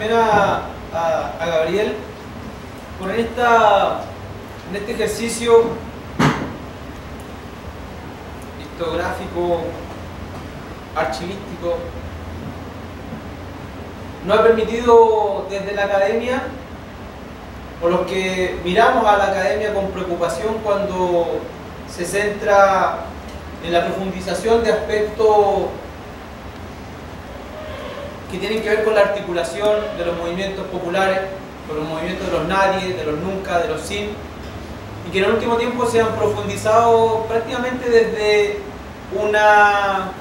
también a, Gabriel por esta, en este ejercicio histográfico, archivístico, nos ha permitido desde la academia, o los que miramos a la academia con preocupación cuando se centra en la profundización de aspectos que tienen que ver con la articulación de los movimientos populares, con los movimientos de los nadie, de los nunca, de los sin, y que en el último tiempo se han profundizado prácticamente desde una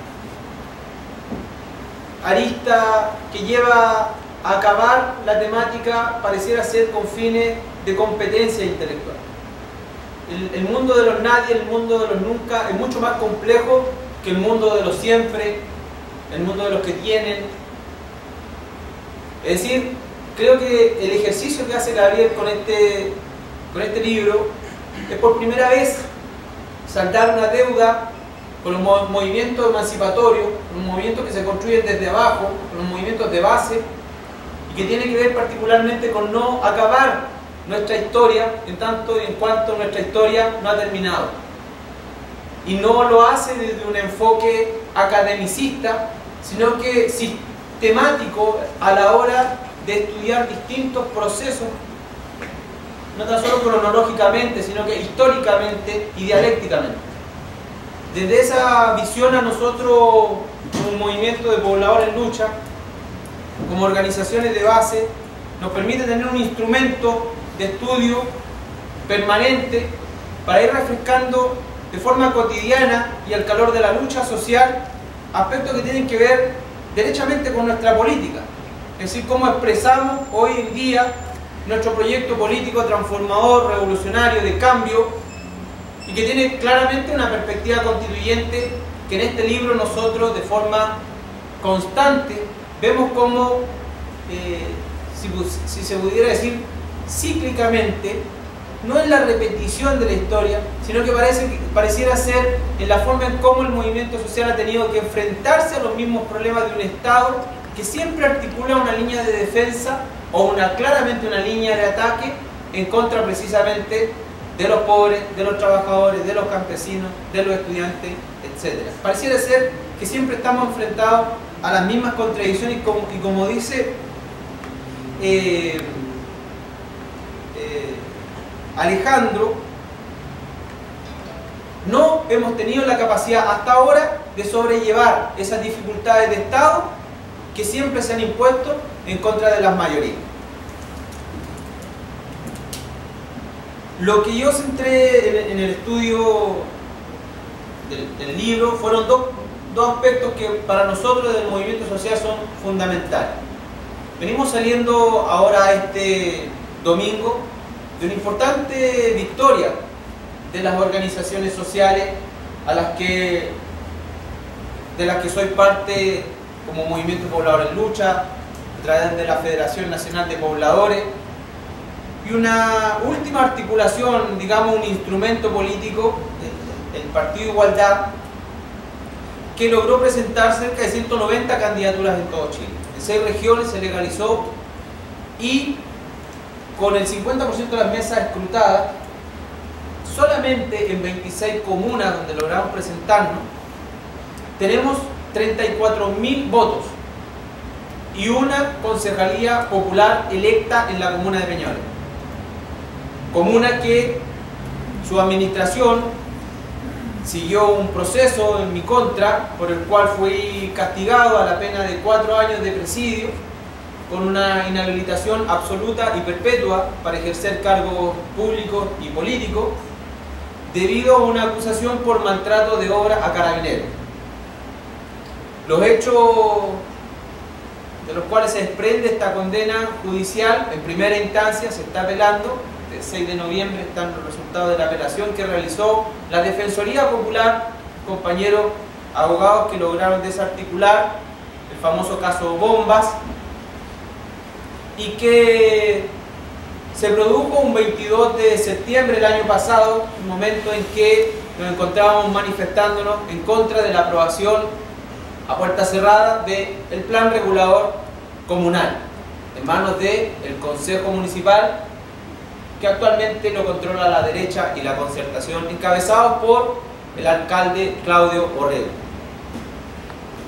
arista que lleva a acabar la temática pareciera ser con fines de competencia intelectual. El, el, mundo de los nadie, el mundo de los nunca es mucho más complejo que el mundo de los siempre, el mundo de los que tienen, es decir, creo que el ejercicio que hace Gabriel con este, con este libro es por primera vez saltar una deuda con los movimientos emancipatorios, con los movimientos que se construyen desde abajo, con los movimientos de base, y que tiene que ver particularmente con no acabar nuestra historia en tanto y en cuanto nuestra historia no ha terminado. Y no lo hace desde un enfoque academicista, sino que temático a la hora de estudiar distintos procesos, no tan solo cronológicamente, sino que históricamente y dialécticamente. Desde esa visión a nosotros, como movimiento de pobladores en lucha, como organizaciones de base, nos permite tener un instrumento de estudio permanente para ir refrescando de forma cotidiana y al calor de la lucha social aspectos que tienen que ver derechamente con nuestra política. Es decir, cómo expresamos hoy en día nuestro proyecto político transformador, revolucionario, de cambio, y que tiene claramente una perspectiva constituyente que en este libro nosotros de forma constante vemos como, eh, si se pudiera decir, cíclicamente no es la repetición de la historia, sino que parece, pareciera ser en la forma en cómo el movimiento social ha tenido que enfrentarse a los mismos problemas de un Estado que siempre articula una línea de defensa o una, claramente una línea de ataque en contra precisamente de los pobres, de los trabajadores, de los campesinos, de los estudiantes, etc. Pareciera ser que siempre estamos enfrentados a las mismas contradicciones y como, y como dice... Eh, eh, Alejandro, no hemos tenido la capacidad hasta ahora de sobrellevar esas dificultades de Estado que siempre se han impuesto en contra de las mayorías. Lo que yo centré en el estudio del, libro fueron dos, dos aspectos que para nosotros del movimiento social son fundamentales. Venimos saliendo ahora este domingo de una importante victoria de las organizaciones sociales a las que, de las que soy parte como Movimiento Poblador en Lucha, a través de la Federación Nacional de Pobladores, y una última articulación, digamos un instrumento político, el Partido Igualdad, que logró presentar cerca de 190 candidaturas en todo Chile. En seis regiones se legalizó y con el 50% de las mesas escrutadas, solamente en 26 comunas donde logramos presentarnos, tenemos 34.000 votos y una concejalía popular electa en la comuna de Peñoles. Comuna que su administración siguió un proceso en mi contra por el cual fui castigado a la pena de cuatro años de presidio con una inhabilitación absoluta y perpetua para ejercer cargos públicos y políticos debido a una acusación por maltrato de obra a carabineros. Los hechos de los cuales se desprende esta condena judicial en primera instancia se está apelando, el 6 de noviembre están los resultados de la apelación que realizó la Defensoría Popular, compañeros abogados que lograron desarticular el famoso caso Bombas, y que se produjo un 22 de septiembre del año pasado, un momento en que nos encontrábamos manifestándonos en contra de la aprobación a puerta cerrada del plan regulador comunal. en manos del el Consejo Municipal, que actualmente lo controla la derecha y la concertación, encabezados por el alcalde Claudio Borrell.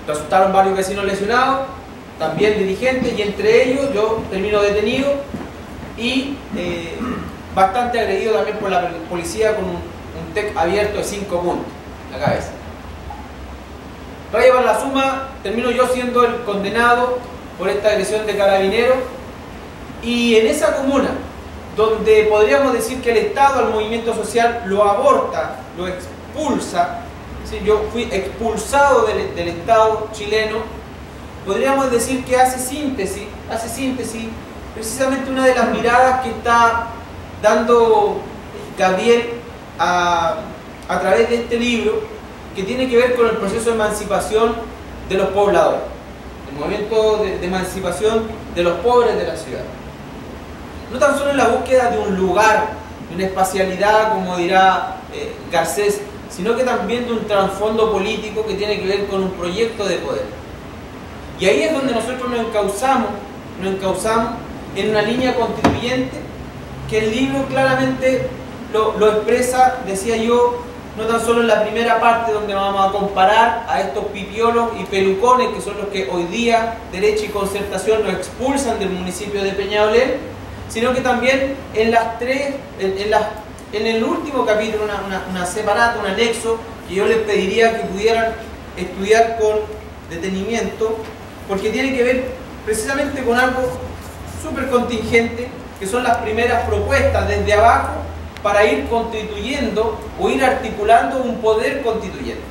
Resultaron varios vecinos lesionados, también dirigentes, y entre ellos yo termino detenido y eh, bastante agredido también por la policía con un, un TEC abierto de 5 puntos en la cabeza. Para llevar la suma, termino yo siendo el condenado por esta agresión de carabinero y en esa comuna, donde podríamos decir que el Estado al movimiento social lo aborta, lo expulsa, yo fui expulsado del Estado chileno, podríamos decir que hace síntesis, hace síntesis precisamente una de las miradas que está dando Gabriel a, través de este libro, que tiene que ver con el proceso de emancipación de los pobladores, el movimiento de, emancipación de los pobres de la ciudad. No tan solo en la búsqueda de un lugar, de una espacialidad, como dirá eh, Garcés, sino que también de un trasfondo político que tiene que ver con un proyecto de poder. Y ahí es donde nosotros nos encauzamos, nos encauzamos en una línea constituyente que el libro claramente lo, expresa, decía yo, no tan solo en la primera parte donde vamos a comparar a estos pipiolos y pelucones que son los que hoy día derecha y concertación nos expulsan del municipio de Peñalolén, sino que también en las tres, en, las, en el último capítulo, una, una, separata, un anexo, que yo les pediría que pudieran estudiar con detenimiento, porque tiene que ver precisamente con algo súper contingente, que son las primeras propuestas desde abajo para ir constituyendo o ir articulando un poder constituyente.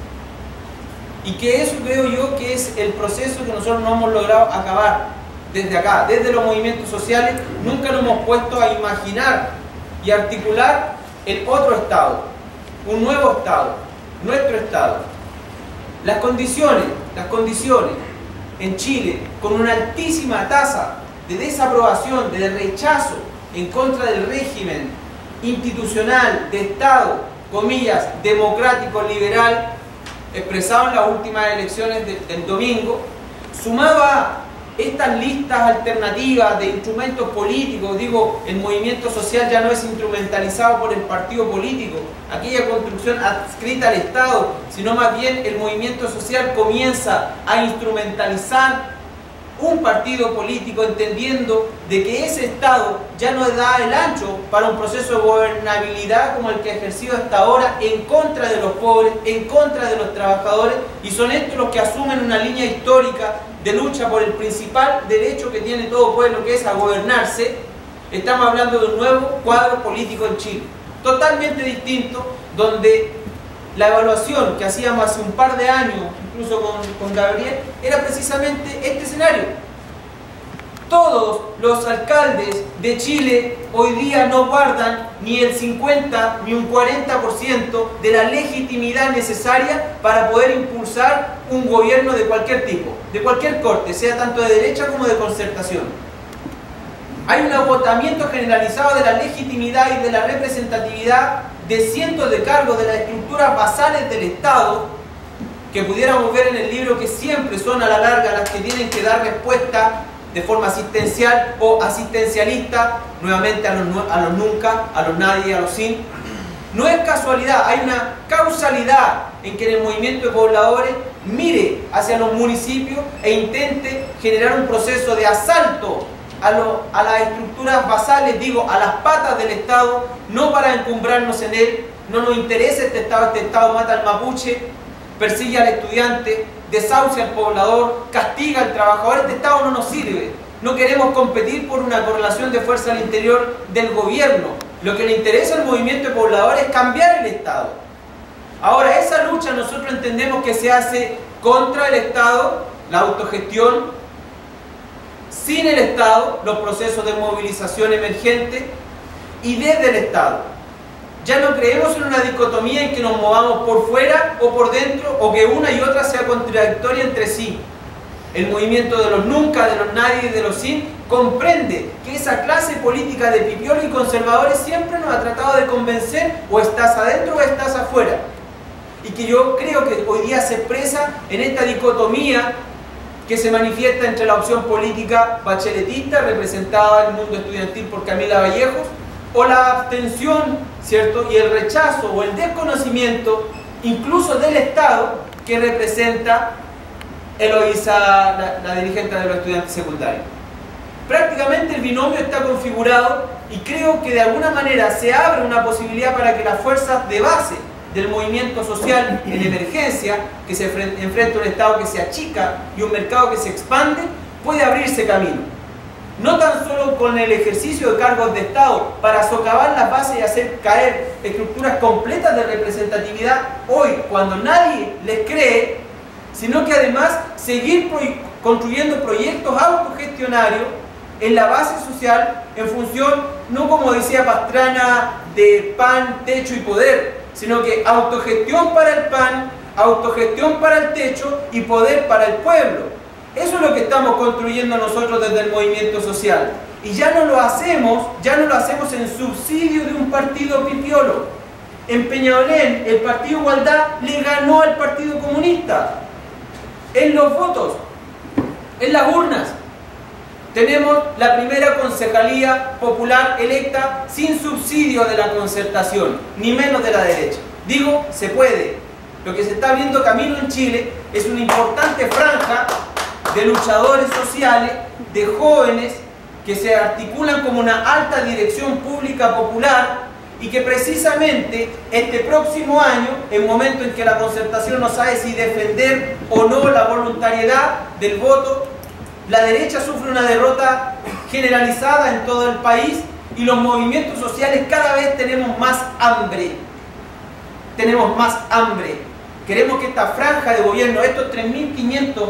Y que eso creo yo que es el proceso que nosotros no hemos logrado acabar desde acá, desde los movimientos sociales, nunca nos hemos puesto a imaginar y articular el otro Estado, un nuevo Estado, nuestro Estado. Las condiciones, las condiciones en Chile, con una altísima tasa de desaprobación, de rechazo en contra del régimen institucional de Estado, comillas, democrático, liberal, expresado en las últimas elecciones del domingo, sumado a estas listas alternativas de instrumentos políticos, digo, el movimiento social ya no es instrumentalizado por el partido político, aquella construcción adscrita al Estado, sino más bien el movimiento social comienza a instrumentalizar un partido político entendiendo de que ese Estado ya no da el ancho para un proceso de gobernabilidad como el que ha ejercido hasta ahora en contra de los pobres, en contra de los trabajadores, y son estos los que asumen una línea histórica de lucha por el principal derecho que tiene todo pueblo, que es a gobernarse, estamos hablando de un nuevo cuadro político en Chile, totalmente distinto, donde la evaluación que hacíamos hace un par de años, incluso con, Gabriel, era precisamente este escenario. Todos los alcaldes de Chile hoy día no guardan ni el 50 ni un 40% de la legitimidad necesaria para poder impulsar un gobierno de cualquier tipo, de cualquier corte, sea tanto de derecha como de concertación. Hay un agotamiento generalizado de la legitimidad y de la representatividad de cientos de cargos de las estructuras basales del Estado, que pudiéramos ver en el libro que siempre son a la larga las que tienen que dar respuesta de forma asistencial o asistencialista, nuevamente a los, a nunca, a los nadie, a los sin. No es casualidad, hay una causalidad en que el movimiento de pobladores mire hacia los municipios e intente generar un proceso de asalto a, las estructuras basales, digo, a las patas del Estado, no para encumbrarnos en él, no nos interesa este Estado, este Estado mata al mapuche, persigue al estudiante, desahucia al poblador, castiga al trabajador, este Estado no nos sirve. No queremos competir por una correlación de fuerza al interior del gobierno. Lo que le interesa al movimiento de pobladores es cambiar el Estado. Ahora, esa lucha nosotros entendemos que se hace contra el Estado, la autogestión, sin el Estado, los procesos de movilización emergente y desde el Estado. Ya no creemos en una dicotomía en que nos movamos por fuera o por dentro o que una y otra sea contradictoria entre sí. El movimiento de los nunca, de los nadie y de los sin comprende que esa clase política de pipiolos y conservadores siempre nos ha tratado de convencer o estás adentro o estás afuera. Y que yo creo que hoy día se expresa en esta dicotomía que se manifiesta entre la opción política bacheletista, representada en el mundo estudiantil por Camila Vallejos, o la abstención, ¿cierto? Y el rechazo o el desconocimiento, incluso del Estado, que representa Eloisa, la, la dirigente de los estudiantes secundarios. Prácticamente el binomio está configurado y creo que de alguna manera se abre una posibilidad para que las fuerzas de base del movimiento social en emergencia, que se enfrenta a un Estado que se achica y un mercado que se expande, puede abrirse camino. No tan solo con el ejercicio de cargos de Estado para socavar las bases y hacer caer estructuras completas de representatividad hoy, cuando nadie les cree, sino que además seguir construyendo proyectos autogestionarios en la base social en función, no como decía Pastrana, de pan, techo y poder, sino que autogestión para el pan, autogestión para el techo y poder para el pueblo. Eso es lo que estamos construyendo nosotros desde el movimiento social. Y ya no lo hacemos, ya no lo hacemos en subsidio de un partido pipiolo. En Peñalolén, el Partido Igualdad le ganó al Partido Comunista. En los votos, en las urnas. Tenemos la primera concejalía popular electa sin subsidio de la concertación, ni menos de la derecha. Digo, se puede. Lo que se está viendo camino en Chile es una importante franja de luchadores sociales, de jóvenes que se articulan como una alta dirección pública popular y que precisamente este próximo año, en momento en que la concertación no sabe si defender o no la voluntariedad del voto, la derecha sufre una derrota generalizada en todo el país y los movimientos sociales cada vez tenemos más hambre. Tenemos más hambre. Queremos que esta franja de gobierno, estos 3.500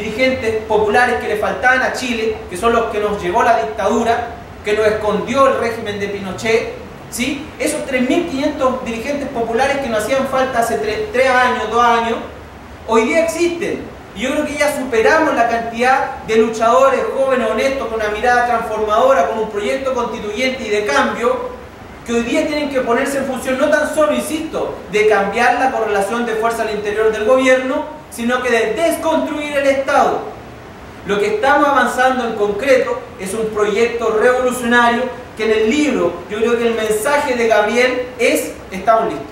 dirigentes populares que le faltaban a Chile, que son los que nos llevó la dictadura, que nos escondió el régimen de Pinochet, ¿sí? esos 3.500 dirigentes populares que nos hacían falta hace 3 años, 2 años, hoy día existen yo creo que ya superamos la cantidad de luchadores jóvenes, honestos, con una mirada transformadora, con un proyecto constituyente y de cambio, que hoy día tienen que ponerse en función no tan solo, insisto, de cambiar la correlación de fuerza al interior del gobierno, sino que de desconstruir el Estado. Lo que estamos avanzando en concreto es un proyecto revolucionario que en el libro, yo creo que el mensaje de Gabriel es, estamos listos,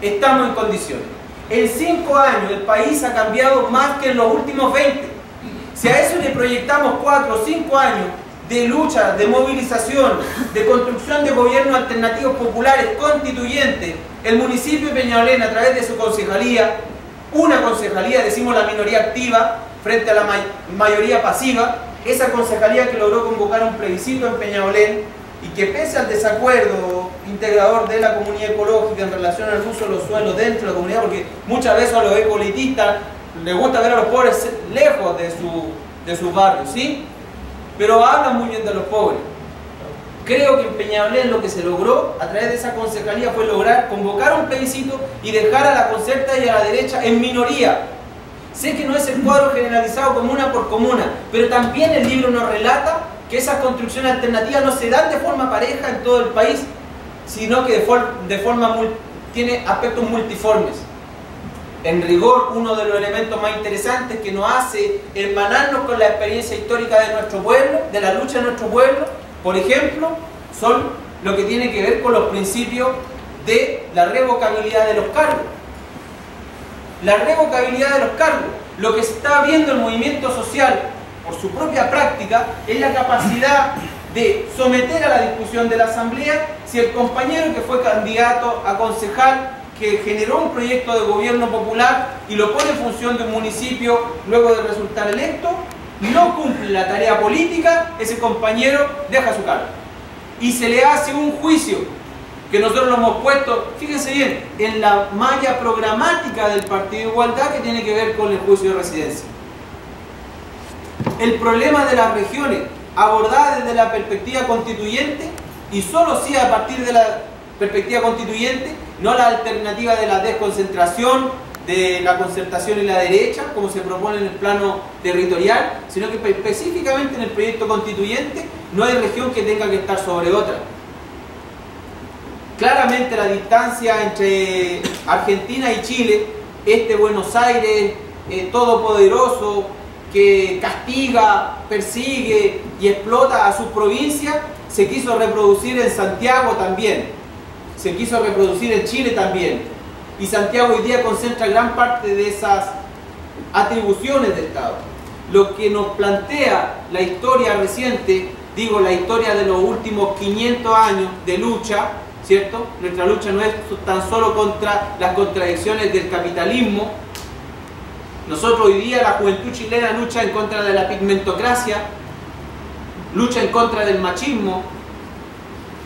estamos en condiciones. En cinco años el país ha cambiado más que en los últimos 20. Si a eso le proyectamos cuatro o cinco años de lucha, de movilización, de construcción de gobiernos alternativos populares constituyentes, el municipio de Peñalolén a través de su concejalía, una concejalía, decimos la minoría activa, frente a la mayoría pasiva, esa concejalía que logró convocar un plebiscito en Peñalolén y que pese al desacuerdo integrador de la comunidad ecológica en relación al uso de los suelos dentro de la comunidad, porque muchas veces a los ecolitistas les gusta ver a los pobres lejos de su, de sus barrios, ¿sí? Pero hablan muy bien de los pobres. Creo que en Peñalolén lo que se logró a través de esa concejalía fue lograr convocar un plebiscito y dejar a la concerta y a la derecha en minoría. Sé que no es el cuadro generalizado comuna por comuna, pero también el libro nos relata que esas construcciones alternativas no se dan de forma pareja en todo el país, sino que de, forma tiene aspectos multiformes. En rigor, uno de los elementos más interesantes que nos hace hermanarnos con la experiencia histórica de nuestro pueblo, de la lucha de nuestro pueblo, por ejemplo, son lo que tiene que ver con los principios de la revocabilidad de los cargos. La revocabilidad de los cargos, lo que está viendo el movimiento social por su propia práctica, es la capacidad de someter a la discusión de la Asamblea si el compañero que fue candidato a concejal, que generó un proyecto de gobierno popular y lo pone en función de un municipio luego de resultar electo, no cumple la tarea política, ese compañero deja su cargo. Y se le hace un juicio que nosotros lo hemos puesto, fíjense bien, en la malla programática del Partido de Igualdad que tiene que ver con el juicio de residencia el problema de las regiones abordada desde la perspectiva constituyente y solo si a partir de la perspectiva constituyente, no la alternativa de la desconcentración, de la concertación y la derecha, como se propone en el plano territorial, sino que específicamente en el proyecto constituyente no hay región que tenga que estar sobre otra. Claramente la distancia entre Argentina y Chile, este Buenos Aires eh, todopoderoso, que castiga, persigue y explota a sus provincias, se quiso reproducir en Santiago también, se quiso reproducir en Chile también. Y Santiago hoy día concentra gran parte de esas atribuciones del Estado. Lo que nos plantea la historia reciente, digo la historia de los últimos 500 años de lucha, ¿cierto? Nuestra lucha no es tan solo contra las contradicciones del capitalismo. Nosotros hoy día, la juventud chilena lucha en contra de la pigmentocracia, lucha en contra del machismo,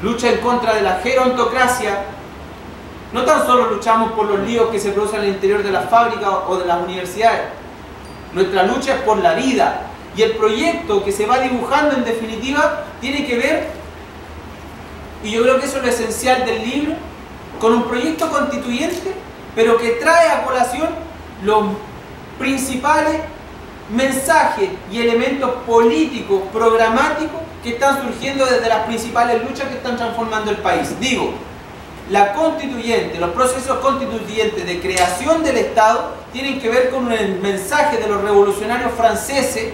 lucha en contra de la gerontocracia. No tan solo luchamos por los líos que se producen en el interior de las fábricas o de las universidades. Nuestra lucha es por la vida. Y el proyecto que se va dibujando en definitiva tiene que ver, y yo creo que eso es lo esencial del libro, con un proyecto constituyente, pero que trae a colación los principales mensajes y elementos políticos, programáticos que están surgiendo desde las principales luchas que están transformando el país. Digo, la constituyente, los procesos constituyentes de creación del Estado tienen que ver con el mensaje de los revolucionarios franceses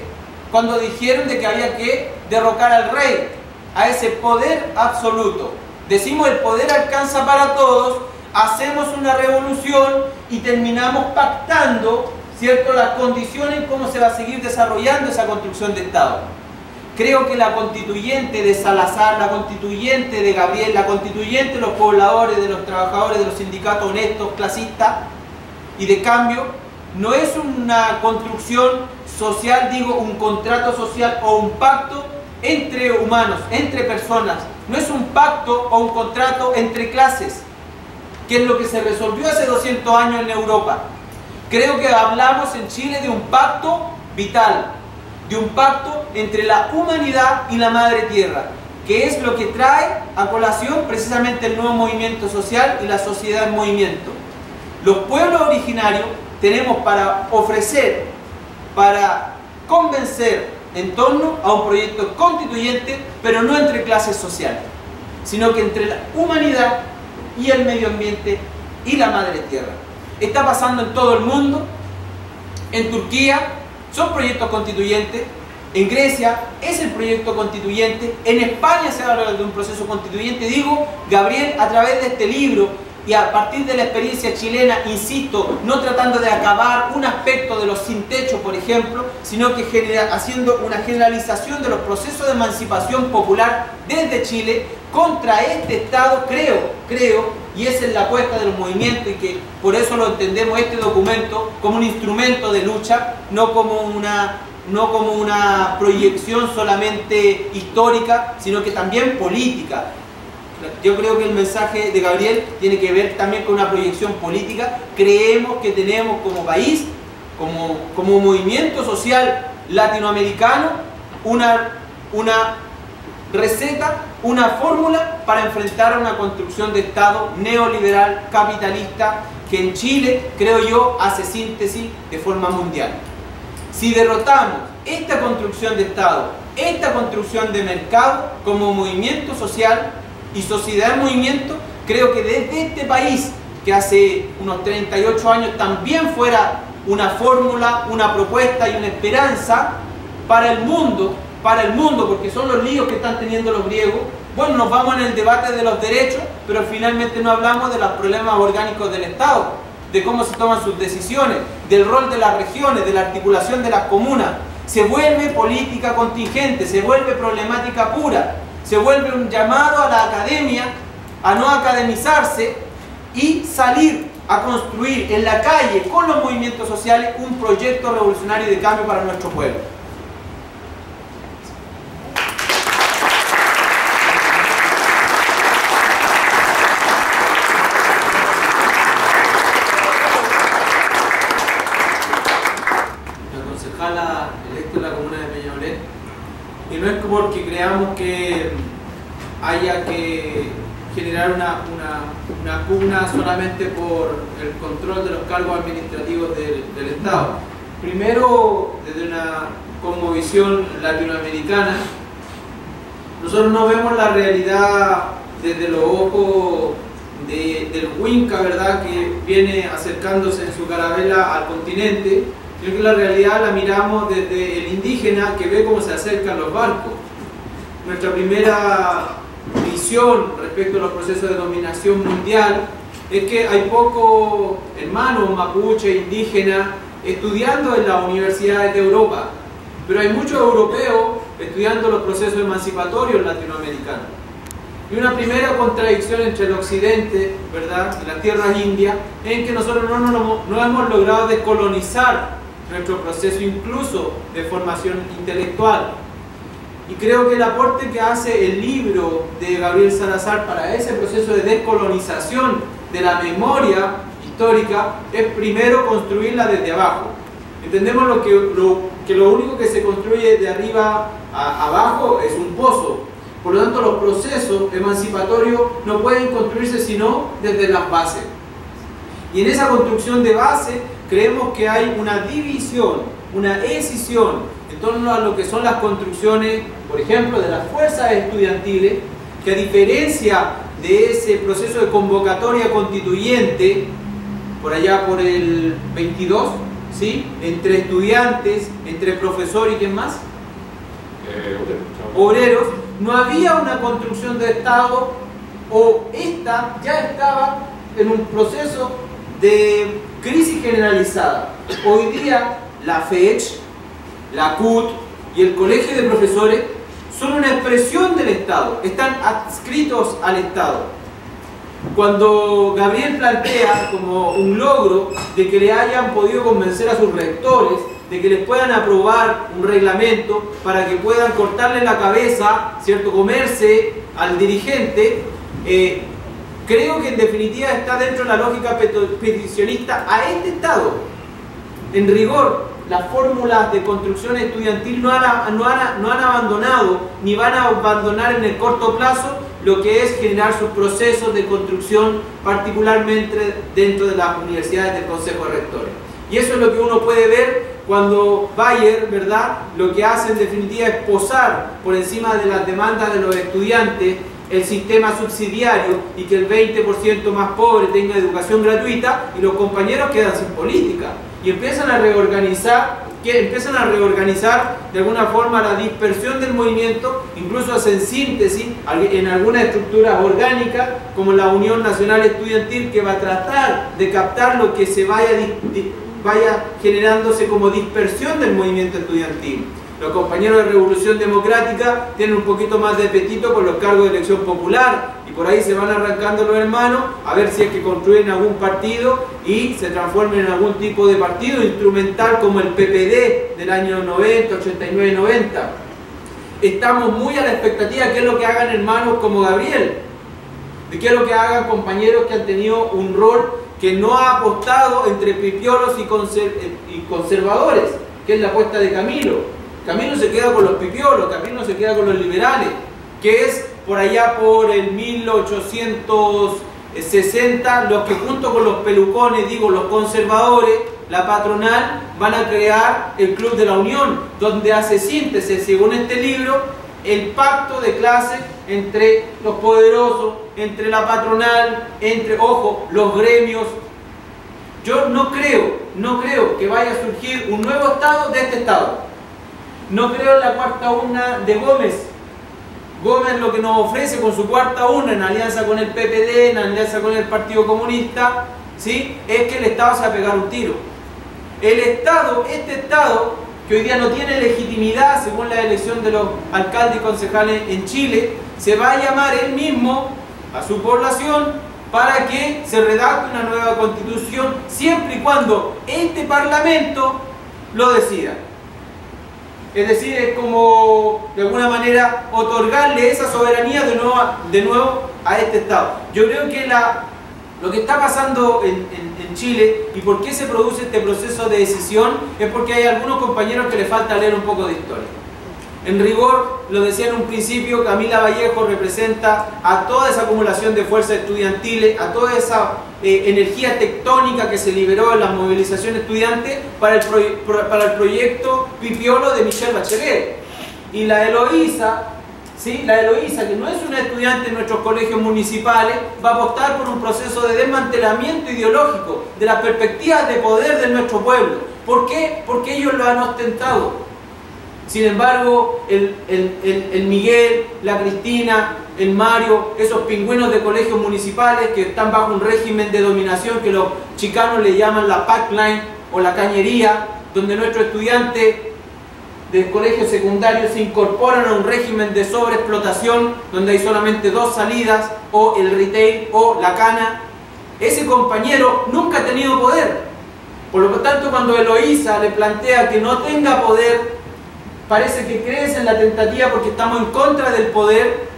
cuando dijeron de que había que derrocar al rey, a ese poder absoluto. Decimos el poder alcanza para todos, hacemos una revolución y terminamos pactando ¿cierto? las condiciones en cómo se va a seguir desarrollando esa construcción de Estado. Creo que la constituyente de Salazar, la constituyente de Gabriel, la constituyente de los pobladores, de los trabajadores, de los sindicatos honestos, clasistas y de cambio, no es una construcción social, digo, un contrato social o un pacto entre humanos, entre personas. No es un pacto o un contrato entre clases, que es lo que se resolvió hace 200 años en Europa. Creo que hablamos en Chile de un pacto vital, de un pacto entre la humanidad y la madre tierra, que es lo que trae a colación precisamente el nuevo movimiento social y la sociedad en movimiento. Los pueblos originarios tenemos para ofrecer, para convencer en torno a un proyecto constituyente, pero no entre clases sociales, sino que entre la humanidad y el medio ambiente y la madre tierra. Está pasando en todo el mundo, en Turquía, son proyectos constituyentes. En Grecia es el proyecto constituyente. En España se habla de un proceso constituyente. Digo, Gabriel, a través de este libro y a partir de la experiencia chilena, insisto, no tratando de acabar un aspecto de los sin techo, por ejemplo, sino que haciendo una generalización de los procesos de emancipación popular desde Chile contra este Estado, creo, creo, y esa es la apuesta del movimiento y que por eso lo entendemos este documento como un instrumento de lucha, no como una no como una proyección solamente histórica, sino que también política. Yo creo que el mensaje de Gabriel tiene que ver también con una proyección política. Creemos que tenemos como país, como, como movimiento social latinoamericano, una, una receta, una fórmula para enfrentar una construcción de Estado neoliberal, capitalista, que en Chile, creo yo, hace síntesis de forma mundial. Si derrotamos esta construcción de Estado, esta construcción de mercado como movimiento social, y sociedad en movimiento, creo que desde este país, que hace unos 38 años también fuera una fórmula, una propuesta y una esperanza para el mundo, para el mundo, porque son los líos que están teniendo los griegos. Bueno, nos vamos en el debate de los derechos, pero finalmente no hablamos de los problemas orgánicos del Estado, de cómo se toman sus decisiones, del rol de las regiones, de la articulación de las comunas. Se vuelve política contingente, se vuelve problemática pura se vuelve un llamado a la academia a no academizarse y salir a construir en la calle con los movimientos sociales un proyecto revolucionario de cambio para nuestro pueblo. y no es porque creamos que haya que generar una, una, cuna solamente por el control de los cargos administrativos del, Estado. Primero, desde una visión latinoamericana, nosotros no vemos la realidad desde los ojos del Huinca, ¿verdad?, que viene acercándose en su carabela al continente, Creo que la realidad la miramos desde el indígena que ve cómo se acercan los barcos. Nuestra primera respecto a los procesos de dominación mundial es que hay pocos hermanos mapuche, indígenas, estudiando en las universidades de Europa, pero hay muchos europeos estudiando los procesos emancipatorios latinoamericanos. Y una primera contradicción entre el occidente, ¿verdad?, y las tierras indias, es en que nosotros no, no, no hemos logrado descolonizar nuestro proceso incluso de formación intelectual. Y creo que el aporte que hace el libro de Gabriel Salazar para ese proceso de descolonización de la memoria histórica es primero construirla desde abajo. Entendemos lo que, lo, que lo único que se construye de arriba a abajo es un pozo. Por lo tanto, los procesos emancipatorios no pueden construirse sino desde las bases. Y en esa construcción de base creemos que hay una división, una escisión en torno a lo que son las construcciones, por ejemplo, de las fuerzas estudiantiles, que a diferencia de ese proceso de convocatoria constituyente, por allá por el 22, ¿sí? entre estudiantes, entre profesor y quién más? Eh, obreros, no había una construcción de Estado o esta ya estaba en un proceso de crisis generalizada. Hoy día la FECH, la CUT y el Colegio de Profesores son una expresión del Estado, están adscritos al Estado. Cuando Gabriel plantea como un logro de que le hayan podido convencer a sus rectores de que les puedan aprobar un reglamento para que puedan cortarle la cabeza, ¿cierto? comerse al dirigente, eh, creo que en definitiva está dentro de la lógica peticionista a este Estado. En rigor, las fórmulas de construcción estudiantil no han, abandonado ni van a abandonar en el corto plazo lo que es generar sus procesos de construcción, particularmente dentro de las universidades del Consejo de Rectores. Y eso es lo que uno puede ver cuando Bayer, ¿verdad?, lo que hace en definitiva es posar por encima de las demandas de los estudiantes el sistema subsidiario y que el 20% más pobre tenga educación gratuita y los compañeros quedan sin política y empiezan a reorganizar que empiezan a reorganizar de alguna forma la dispersión del movimiento, incluso hacen síntesis en alguna estructura orgánica como la Unión Nacional Estudiantil que va a tratar de captar lo que se vaya, vaya generándose como dispersión del movimiento estudiantil. Los compañeros de Revolución Democrática tienen un poquito más de apetito por los cargos de elección popular por ahí se van arrancando los hermanos a ver si es que construyen algún partido y se transformen en algún tipo de partido instrumental como el PPD del año 90, 89, 90. Estamos muy a la expectativa de qué es lo que hagan hermanos como Gabriel, de qué es lo que hagan compañeros que han tenido un rol que no ha apostado entre pipiolos y conservadores, que es la apuesta de Camilo Camilo se queda con los pipiolos, Camilo se queda con los liberales, que es por allá por el 1860 los que junto con los pelucones, digo los conservadores, la patronal, van a crear el Club de la Unión, donde hace síntesis, según este libro, el pacto de clase entre los poderosos, entre la patronal, entre, ojo, los gremios. Yo no creo, no creo que vaya a surgir un nuevo Estado de este Estado. No creo en la cuarta urna de Gómez. Gómez lo que nos ofrece con su cuarta urna en alianza con el PPD, en alianza con el Partido Comunista, ¿sí? es que el Estado se va a pegar un tiro. El Estado, este Estado, que hoy día no tiene legitimidad según la elección de los alcaldes y concejales en Chile, se va a llamar él mismo a su población para que se redacte una nueva constitución siempre y cuando este Parlamento lo decida. Es decir, es como de alguna manera otorgarle esa soberanía de nuevo, de nuevo a este Estado. Yo creo que lo que está pasando en, Chile y por qué se produce este proceso de decisión es porque hay algunos compañeros que le falta leer un poco de historia. En rigor, lo decía en un principio, Camila Vallejo representa a toda esa acumulación de fuerzas estudiantiles, a toda esa eh, energía tectónica que se liberó en la movilización estudiante para el, para el proyecto Pipiolo de Michelle Bachelet. Y la Eloísa, ¿sí? la Eloísa, que no es una estudiante en nuestros colegios municipales, va a apostar por un proceso de desmantelamiento ideológico de las perspectivas de poder de nuestro pueblo ¿Por qué? Porque ellos lo han ostentado. Sin embargo, el, el, Miguel, la Cristina, el Mario, esos pingüinos de colegios municipales que están bajo un régimen de dominación que los chicanos le llaman la pipeline o la cañería, donde nuestros estudiantes del colegio secundario se incorporan a un régimen de sobreexplotación donde hay solamente dos salidas, o el retail o la cana, ese compañero nunca ha tenido poder. Por lo tanto, cuando Eloísa le plantea que no tenga poder, parece que crece en la tentativa porque estamos en contra del poder,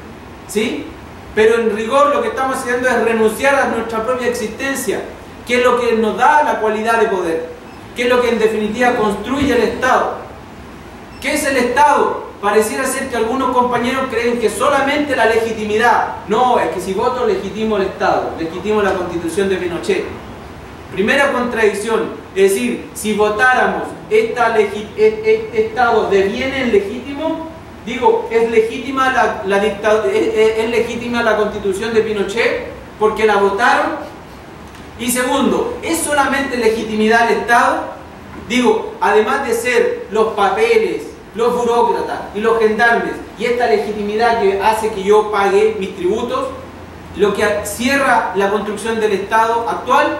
¿sí? Pero en rigor lo que estamos haciendo es renunciar a nuestra propia existencia, que es lo que nos da la cualidad de poder, que es lo que en definitiva construye el Estado. ¿Qué es el Estado? Pareciera ser que algunos compañeros creen que solamente la legitimidad. No, es que si voto legitimo el Estado, legitimo la constitución de Pinochet. Primera contradicción, es decir, si votáramos esta e, e, Estado de bienes legítimo, digo, es legítima la, la es legítima la constitución de Pinochet porque la votaron. Y segundo, ¿es solamente legitimidad del Estado? Digo, además de ser los papeles, los burócratas y los gendarmes y esta legitimidad que hace que yo pague mis tributos, lo que cierra la construcción del Estado actual,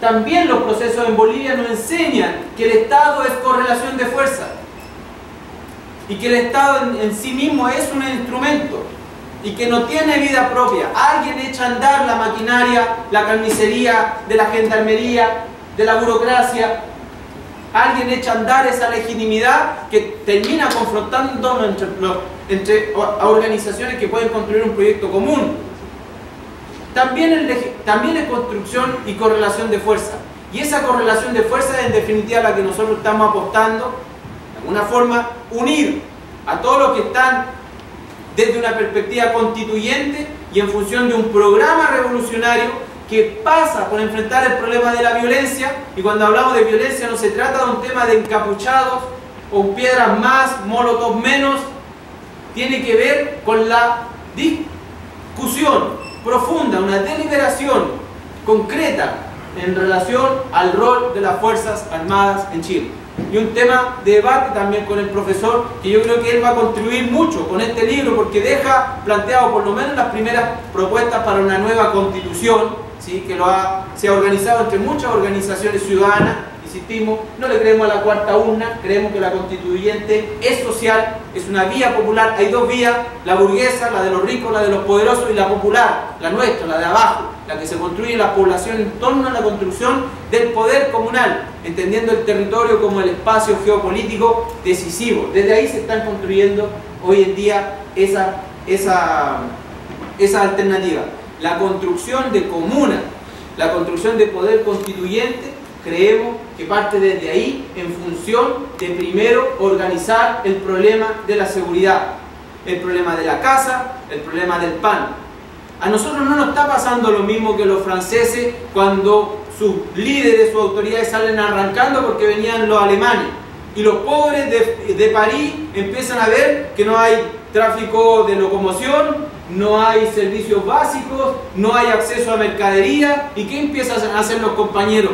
también los procesos en Bolivia nos enseñan que el Estado es correlación de fuerza y que el Estado en, sí mismo es un instrumento y que no tiene vida propia. Alguien echa a andar la maquinaria, la carnicería, de la gendarmería, de la burocracia, alguien echa a andar esa legitimidad que termina confrontándonos entre, entre organizaciones que pueden construir un proyecto común. También, también es construcción y correlación de fuerza. Y esa correlación de fuerza es en definitiva la que nosotros estamos apostando, de alguna forma, unir a todos los que están desde una perspectiva constituyente y en función de un programa revolucionario que pasa por enfrentar el problema de la violencia, y cuando hablamos de violencia no se trata de un tema de encapuchados o piedras más, molotov menos, tiene que ver con la discusión profunda, una deliberación concreta en relación al rol de las Fuerzas Armadas en Chile. Y un tema de debate también con el profesor, que yo creo que él va a contribuir mucho con este libro, porque deja planteado por lo menos las primeras propuestas para una nueva constitución, ¿sí? que lo ha, se ha organizado entre muchas organizaciones ciudadanas, insistimos, no le creemos a la cuarta urna, creemos que la constituyente es social, es una vía popular, hay dos vías, la burguesa, la de los ricos, la de los poderosos, y la popular, la nuestra, la de abajo, la que se construye la población en torno a la construcción del poder comunal, entendiendo el territorio como el espacio geopolítico decisivo. Desde ahí se están construyendo hoy en día esa, esa, esa alternativa la construcción de comuna, la construcción de poder constituyente, creemos que parte desde ahí en función de primero organizar el problema de la seguridad, el problema de la casa, el problema del pan. A nosotros no nos está pasando lo mismo que los franceses cuando sus líderes, sus autoridades salen arrancando porque venían los alemanes. Y los pobres de, de París empiezan a ver que no hay tráfico de locomoción, no hay servicios básicos, no hay acceso a mercadería. ¿Y qué empiezan a hacer los compañeros?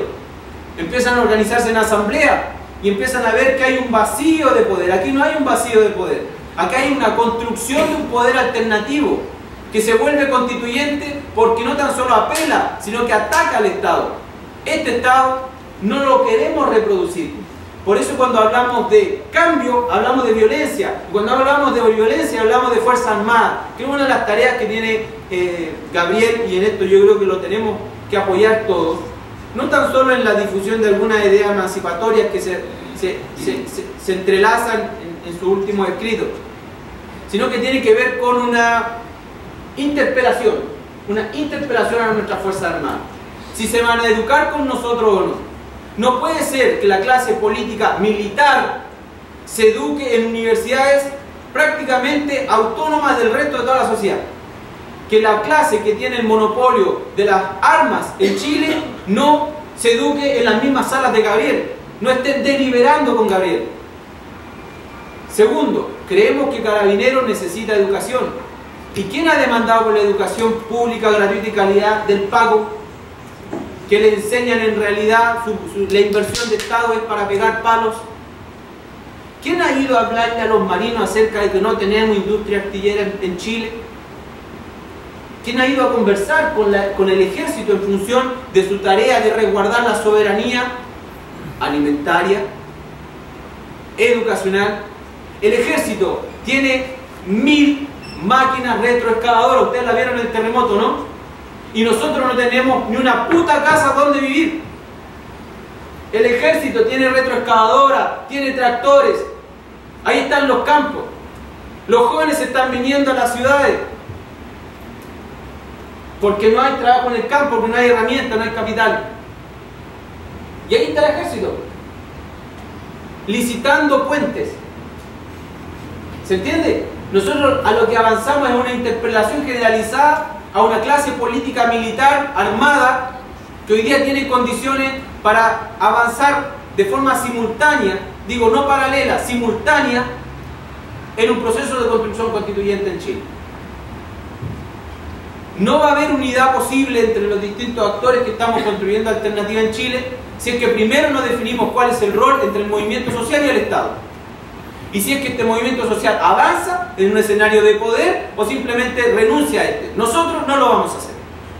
Empiezan a organizarse en asamblea y empiezan a ver que hay un vacío de poder. Aquí no hay un vacío de poder. Aquí hay una construcción de un poder alternativo que se vuelve constituyente porque no tan solo apela, sino que ataca al Estado. Este Estado no lo queremos reproducir. Por eso cuando hablamos de cambio, hablamos de violencia. Cuando hablamos de violencia, hablamos de Fuerza Armada, que es una de las tareas que tiene eh, Gabriel, y en esto yo creo que lo tenemos que apoyar todos. No tan solo en la difusión de algunas ideas emancipatorias que se, se, entrelazan en, en su último escrito, sino que tiene que ver con una interpelación, una interpelación a nuestra Fuerza Armada. Si se van a educar con nosotros o no no puede ser que la clase política militar se eduque en universidades prácticamente autónomas del resto de toda la sociedad. Que la clase que tiene el monopolio de las armas en Chile no se eduque en las mismas salas de Gabriel, no estén deliberando con Gabriel. Segundo, creemos que Carabineros necesita educación. ¿Y quién ha demandado la educación pública, gratuita y calidad del pago que le enseñan en realidad la inversión de Estado es para pegar palos. ¿Quién ha ido a hablarle a los marinos acerca de que no tenemos industria artillera en, Chile? ¿Quién ha ido a conversar con, el ejército en función de su tarea de resguardar la soberanía alimentaria, educacional? El ejército tiene mil máquinas retroexcavadoras, ustedes la vieron en el terremoto, ¿no? Y nosotros no tenemos ni una puta casa donde vivir. El ejército tiene retroexcavadora, tiene tractores. Ahí están los campos. Los jóvenes están viniendo a las ciudades. Porque no hay trabajo en el campo, porque no hay herramientas, no hay capital. Y ahí está el ejército. Licitando puentes. ¿Se entiende? Nosotros a lo que avanzamos es una interpelación generalizada a una clase política militar armada que hoy día tiene condiciones para avanzar de forma simultánea, digo no paralela, simultánea, en un proceso de construcción constituyente en Chile. No va a haber unidad posible entre los distintos actores que estamos construyendo alternativa en Chile si es que primero no definimos cuál es el rol entre el movimiento social y el Estado y si es que este movimiento social avanza en un escenario de poder o simplemente renuncia a este. Nosotros no lo vamos a hacer.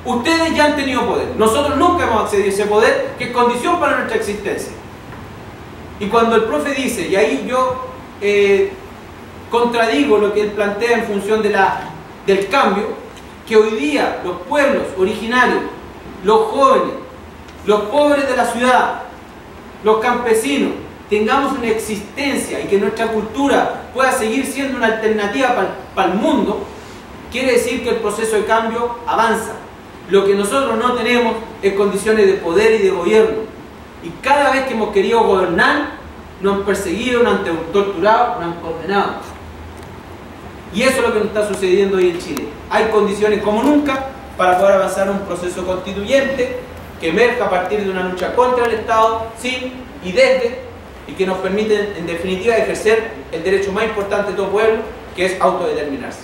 Ustedes ya han tenido poder. Nosotros nunca hemos accedido a ese poder que es condición para nuestra existencia. Y cuando el profe dice, y ahí yo eh, contradigo lo que él plantea en función de la, del cambio, que hoy día los pueblos originarios, los jóvenes, los pobres de la ciudad, los campesinos, tengamos una existencia y que nuestra cultura pueda seguir siendo una alternativa para el mundo, quiere decir que el proceso de cambio avanza. Lo que nosotros no tenemos es condiciones de poder y de gobierno. Y cada vez que hemos querido gobernar, nos han perseguido, nos han torturado, nos han condenado. Y eso es lo que nos está sucediendo hoy en Chile. Hay condiciones como nunca para poder avanzar un proceso constituyente que emerja a partir de una lucha contra el Estado, sin y desde y que nos permiten en definitiva ejercer el derecho más importante de todo pueblo, que es autodeterminarse.